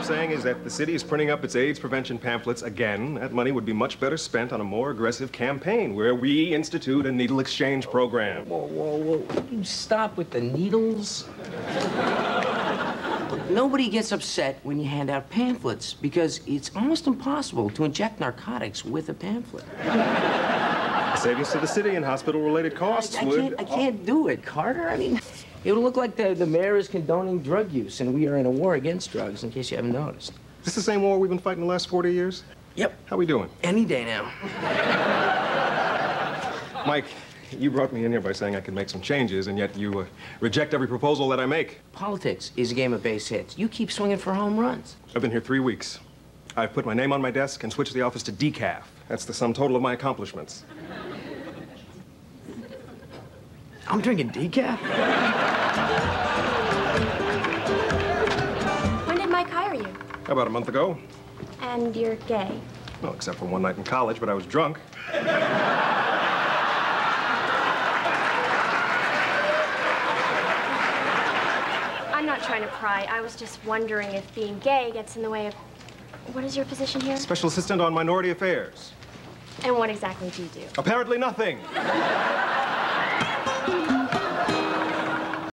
I'm saying is that the city is printing up its AIDS prevention pamphlets again. That money would be much better spent on a more aggressive campaign where we institute a needle exchange program. Whoa, whoa, whoa. You stop with the needles. Look, nobody gets upset when you hand out pamphlets because it's almost impossible to inject narcotics with a pamphlet. Savings to the city and hospital-related costs I, I would... can't, I can't do it, Carter. I mean, it would look like the, the mayor is condoning drug use, and we are in a war against drugs, in case you haven't noticed. Is this the same war we've been fighting the last 40 years? Yep. How we doing? Any day now. Mike, you brought me in here by saying I could make some changes, and yet you uh, reject every proposal that I make. Politics is a game of base hits. You keep swinging for home runs. I've been here three weeks. I've put my name on my desk and switched the office to decaf. That's the sum total of my accomplishments. I'm drinking decaf. When did Mike hire you? About a month ago. And you're gay. Well, except for one night in college, but I was drunk. I'm not trying to pry. I was just wondering if being gay gets in the way of. What is your position here? Special assistant on minority affairs. And what exactly do you do? Apparently nothing.